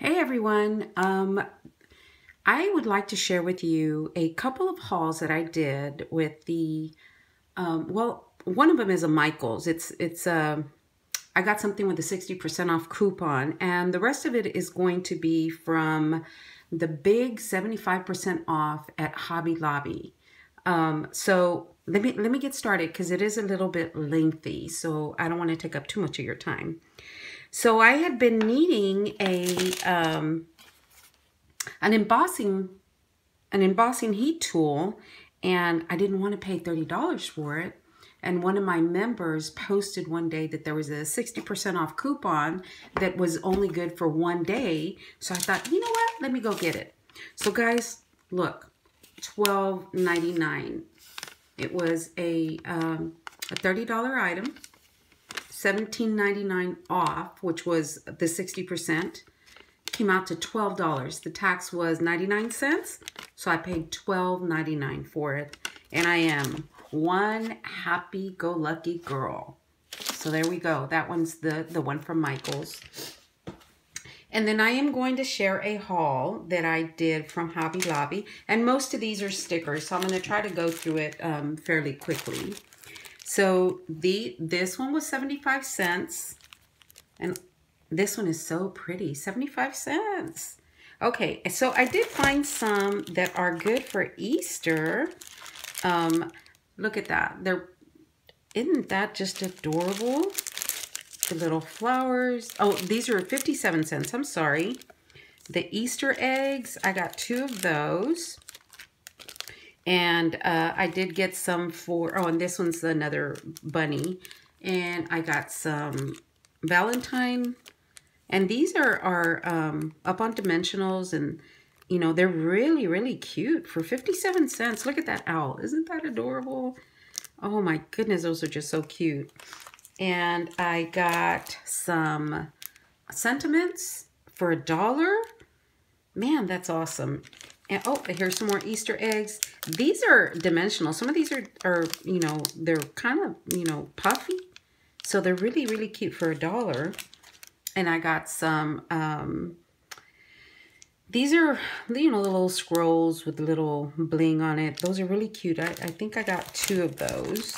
Hey everyone. Um, I would like to share with you a couple of hauls that I did with the, um, well, one of them is a Michaels. It's, it's, uh, I got something with a 60% off coupon and the rest of it is going to be from the big 75% off at Hobby Lobby. Um, so let me, let me get started because it is a little bit lengthy. So I don't want to take up too much of your time. So I had been needing a um, an embossing an embossing heat tool and I didn't want to pay $30 for it. And one of my members posted one day that there was a 60% off coupon that was only good for one day. So I thought, you know what? Let me go get it. So guys, look, $12.99. It was a, um, a $30 item. $17.99 off, which was the 60%, came out to $12. The tax was 99 cents, so I paid $12.99 for it. And I am one happy-go-lucky girl. So there we go. That one's the, the one from Michaels. And then I am going to share a haul that I did from Hobby Lobby. And most of these are stickers, so I'm going to try to go through it um, fairly quickly. So the this one was 75 cents. And this one is so pretty. 75 cents. Okay, so I did find some that are good for Easter. Um, look at that. They're isn't that just adorable? The little flowers. Oh, these are 57 cents. I'm sorry. The Easter eggs, I got two of those. And uh, I did get some for, oh, and this one's another bunny. And I got some Valentine. And these are, are um, up on dimensionals and, you know, they're really, really cute for 57 cents. Look at that owl. Isn't that adorable? Oh my goodness, those are just so cute. And I got some sentiments for a dollar. Man, that's awesome. And oh, here's some more Easter eggs. These are dimensional. Some of these are, are you know, they're kind of, you know, puffy. So they're really, really cute for a dollar. And I got some, um, these are, you know, little scrolls with little bling on it. Those are really cute. I, I think I got two of those.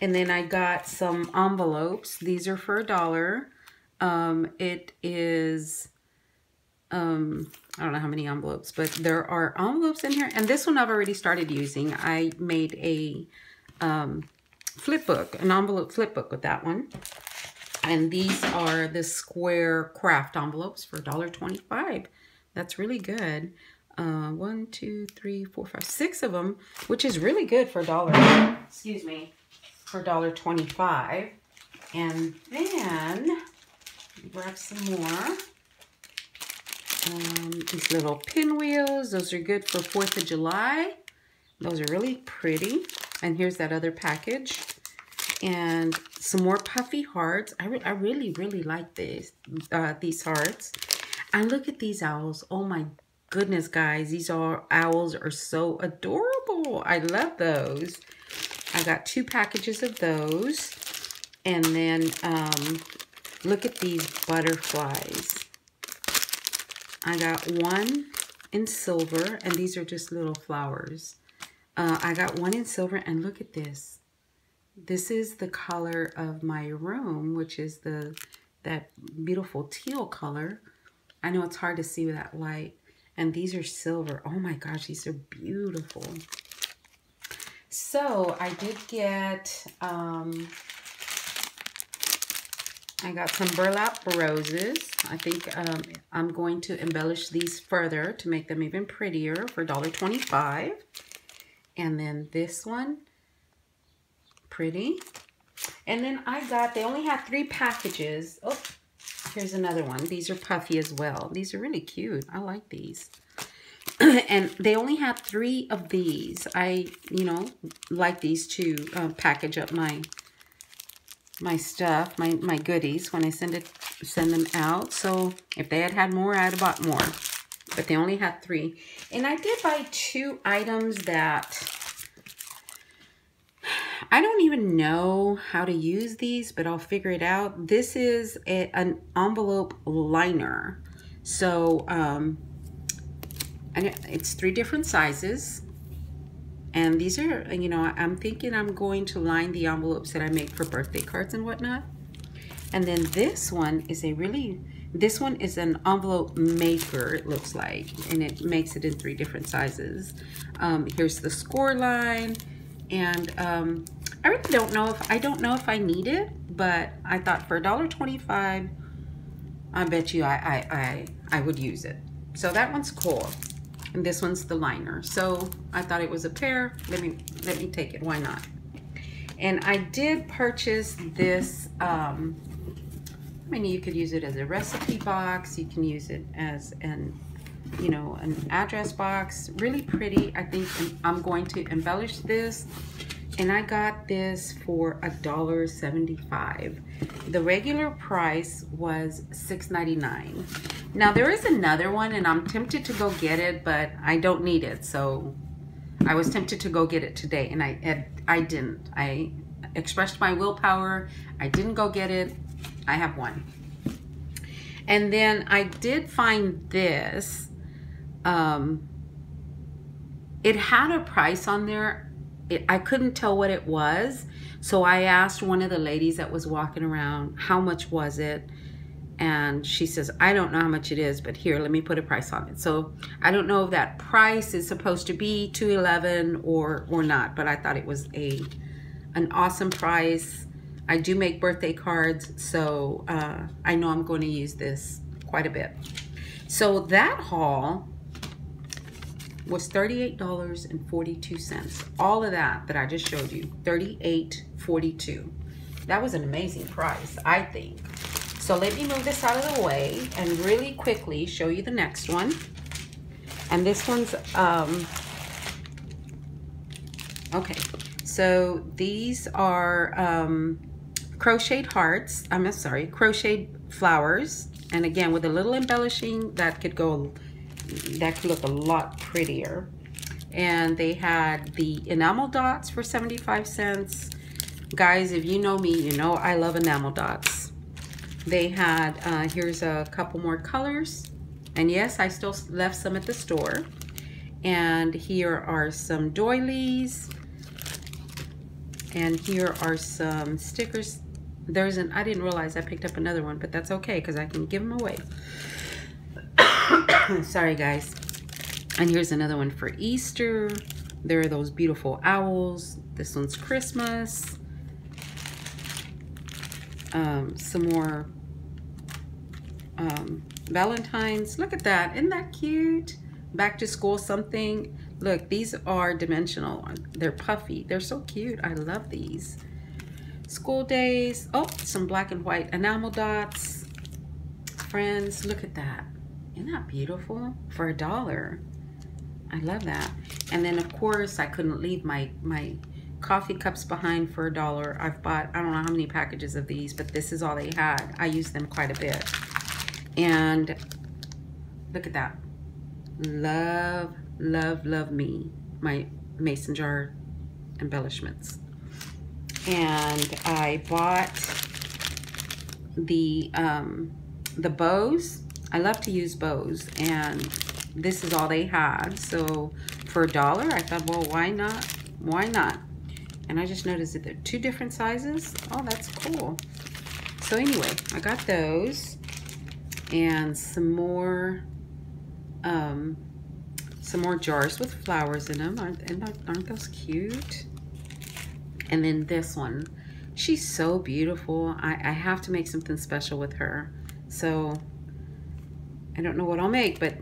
And then I got some envelopes. These are for a dollar. Um, it is um, I don't know how many envelopes, but there are envelopes in here. And this one I've already started using. I made a um, flip book, an envelope flip book with that one. And these are the square craft envelopes for $1.25. That's really good. Uh, one, two, three, four, five, six of them, which is really good for a dollar. Excuse me, for $1.25. And then grab some more. Um, these little pinwheels, those are good for 4th of July. Those are really pretty. And here's that other package. And some more puffy hearts. I, re I really, really like this, uh, these hearts. And look at these owls. Oh my goodness, guys. These are owls are so adorable. I love those. I got two packages of those. And then um, look at these butterflies. I got one in silver, and these are just little flowers. Uh, I got one in silver, and look at this. This is the color of my room, which is the that beautiful teal color. I know it's hard to see with that light. And these are silver. Oh my gosh, these are beautiful. So I did get um, I got some burlap roses. I think um, I'm going to embellish these further to make them even prettier for $1.25. And then this one, pretty. And then I got, they only have three packages. Oh, here's another one. These are puffy as well. These are really cute. I like these. and they only have three of these. I, you know, like these to uh, package up my my stuff, my, my goodies when I send it send them out. So if they had had more, I'd have bought more. But they only had three. And I did buy two items that I don't even know how to use these, but I'll figure it out. This is a, an envelope liner. So, um, and it's three different sizes. And these are, you know, I'm thinking I'm going to line the envelopes that I make for birthday cards and whatnot. And then this one is a really, this one is an envelope maker, it looks like, and it makes it in three different sizes. Um, here's the score line, and um, I really don't know if, I don't know if I need it, but I thought for $1.25, I bet you I, I, I, I would use it. So that one's cool. And this one's the liner. So I thought it was a pair. Let me, let me take it, why not? And I did purchase this um, I mean, you could use it as a recipe box. You can use it as an, you know, an address box. Really pretty. I think I'm going to embellish this. And I got this for a dollar seventy-five. The regular price was $6.99. Now there is another one and I'm tempted to go get it, but I don't need it. So I was tempted to go get it today and I, I didn't. I expressed my willpower. I didn't go get it. I have one. And then I did find this. Um, it had a price on there. It, I couldn't tell what it was. So I asked one of the ladies that was walking around, how much was it? And she says, I don't know how much it is, but here, let me put a price on it. So I don't know if that price is supposed to be 211 or or not, but I thought it was a an awesome price. I do make birthday cards, so uh, I know I'm going to use this quite a bit. So that haul was $38.42. All of that that I just showed you, $38.42. That was an amazing price, I think. So let me move this out of the way and really quickly show you the next one. And this one's, um, okay. So these are, um, crocheted hearts, I'm sorry, crocheted flowers. And again, with a little embellishing, that could go, that could look a lot prettier. And they had the enamel dots for 75 cents. Guys, if you know me, you know I love enamel dots. They had, uh, here's a couple more colors. And yes, I still left some at the store. And here are some doilies. And here are some stickers there's an, I didn't realize I picked up another one, but that's okay because I can give them away. Sorry, guys. And here's another one for Easter. There are those beautiful owls. This one's Christmas. Um, some more um, Valentine's. Look at that. Isn't that cute? Back to school something. Look, these are dimensional. They're puffy. They're so cute. I love these school days. Oh, some black and white enamel dots. Friends, look at that. Isn't that beautiful? For a dollar. I love that. And then of course I couldn't leave my, my coffee cups behind for a dollar. I've bought, I don't know how many packages of these, but this is all they had. I use them quite a bit. And look at that. Love, love, love me. My mason jar embellishments and I bought the um, the bows. I love to use bows, and this is all they had. So for a dollar, I thought, well, why not? Why not? And I just noticed that they're two different sizes. Oh, that's cool. So anyway, I got those and some more um, some more jars with flowers in them. Aren't, aren't those cute? And then this one, she's so beautiful. I, I have to make something special with her. So I don't know what I'll make, but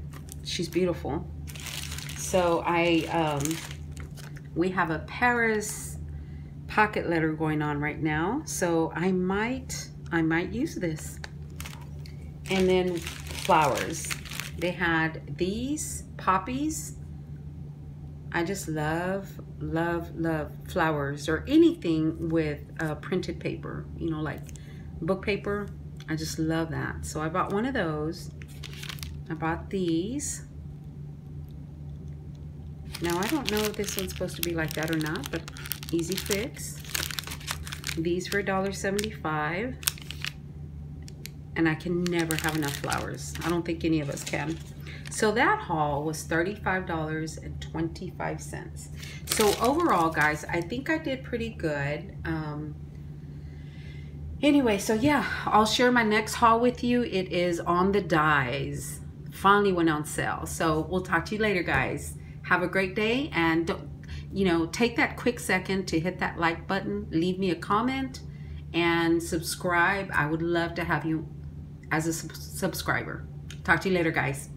she's beautiful. So I, um, we have a Paris pocket letter going on right now. So I might, I might use this. And then flowers. They had these poppies. I just love love, love flowers or anything with uh, printed paper, you know, like book paper. I just love that. So I bought one of those. I bought these. Now, I don't know if this one's supposed to be like that or not, but easy fix. These for $1.75. and I can never have enough flowers. I don't think any of us can. So that haul was $35.25. So overall, guys, I think I did pretty good. Um, anyway, so yeah, I'll share my next haul with you. It is on the dies. Finally went on sale. So we'll talk to you later, guys. Have a great day and don't, you know, take that quick second to hit that like button, leave me a comment and subscribe. I would love to have you as a subscriber. Talk to you later, guys.